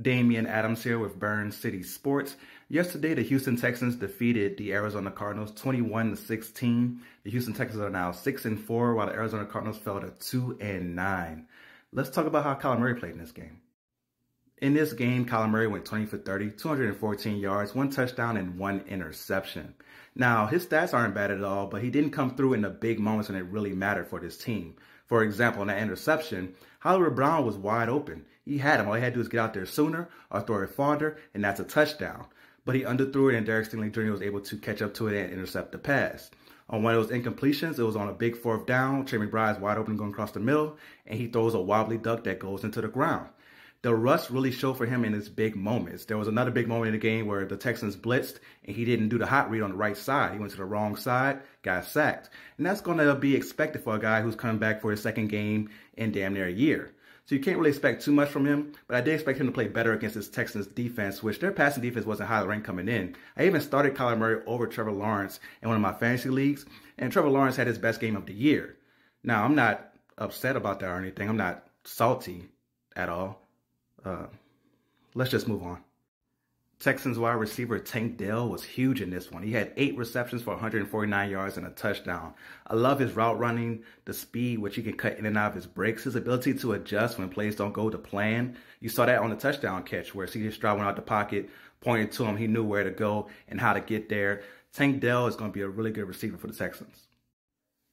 Damian Adams here with Burn City Sports. Yesterday, the Houston Texans defeated the Arizona Cardinals 21 to 16. The Houston Texans are now 6 and 4, while the Arizona Cardinals fell to 2 and 9. Let's talk about how Kyler Murray played in this game. In this game, Kyler Murray went 20 for 30, 214 yards, one touchdown, and one interception. Now, his stats aren't bad at all, but he didn't come through in the big moments when it really mattered for this team. For example, in that interception, Hollywood Brown was wide open. He had him. All he had to do was get out there sooner or throw it farther, and that's a touchdown. But he underthrew it, and Derek Stingley Jr. was able to catch up to it and intercept the pass. On one of those incompletions, it was on a big fourth down. Trey McBride's wide open going across the middle, and he throws a wobbly duck that goes into the ground the rust really showed for him in his big moments. There was another big moment in the game where the Texans blitzed and he didn't do the hot read on the right side. He went to the wrong side, got sacked. And that's going to be expected for a guy who's coming back for his second game in damn near a year. So you can't really expect too much from him, but I did expect him to play better against this Texans defense, which their passing defense wasn't highly ranked coming in. I even started Kyler Murray over Trevor Lawrence in one of my fantasy leagues, and Trevor Lawrence had his best game of the year. Now, I'm not upset about that or anything. I'm not salty at all. Uh, let's just move on. Texans wide receiver Tank Dell was huge in this one. He had eight receptions for 149 yards and a touchdown. I love his route running, the speed which he can cut in and out of his breaks, his ability to adjust when plays don't go to plan. You saw that on the touchdown catch where CJ Stroud went out the pocket, pointed to him. He knew where to go and how to get there. Tank Dell is going to be a really good receiver for the Texans.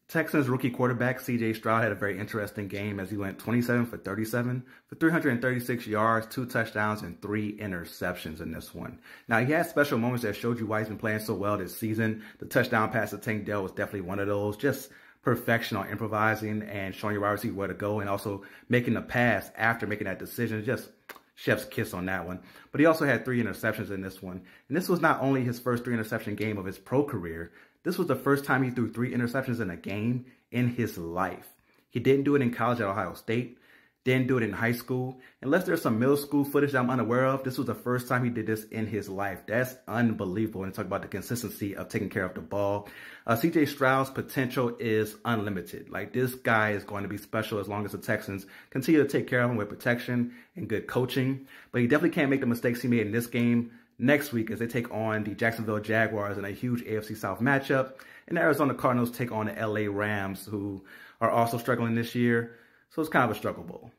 Texans rookie quarterback CJ Stroud had a very interesting game as he went 27 for 37 for 336 yards, two touchdowns, and three interceptions in this one. Now, he had special moments that showed you why he's been playing so well this season. The touchdown pass to Tank Dell was definitely one of those. Just perfection on improvising and showing your wide receiver where to go and also making the pass after making that decision. Just chef's kiss on that one. But he also had three interceptions in this one. And this was not only his first three interception game of his pro career. This was the first time he threw three interceptions in a game in his life. He didn't do it in college at Ohio State, didn't do it in high school. Unless there's some middle school footage that I'm unaware of, this was the first time he did this in his life. That's unbelievable. And talk about the consistency of taking care of the ball. Uh, CJ Stroud's potential is unlimited. Like this guy is going to be special as long as the Texans continue to take care of him with protection and good coaching. But he definitely can't make the mistakes he made in this game next week as they take on the Jacksonville Jaguars in a huge AFC South matchup. And the Arizona Cardinals take on the LA Rams, who are also struggling this year. So it's kind of a struggle bowl.